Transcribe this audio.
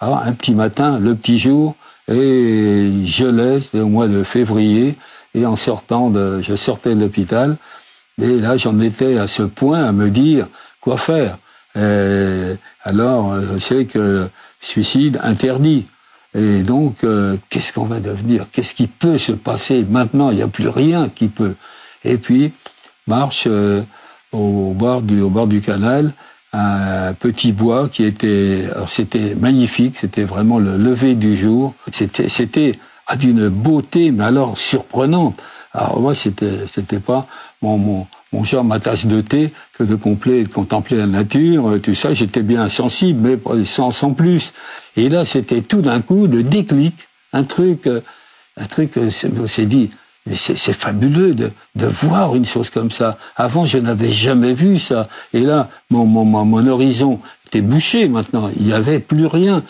Alors, un petit matin, le petit jour, et je laisse au mois de février, et en sortant de, je sortais de l'hôpital, et là j'en étais à ce point à me dire quoi faire? Et alors je sais que suicide interdit. Et donc euh, qu'est-ce qu'on va devenir? Qu'est-ce qui peut se passer maintenant? Il n'y a plus rien qui peut. Et puis marche euh, au bord du canal un petit bois qui était c'était magnifique, c'était vraiment le lever du jour. C'était c'était d'une beauté mais alors surprenante. Alors moi, c'était, c'était pas mon, mon, genre, ma tasse de thé que de, complet, de contempler la nature, euh, tout ça. J'étais bien sensible, mais sans, sans plus. Et là, c'était tout d'un coup le déclic, un truc, euh, un truc, on s'est dit, c'est fabuleux de, voir une chose comme ça. Avant, je n'avais jamais vu ça. Et là, mon, mon, mon horizon était bouché maintenant. Il n'y avait plus rien.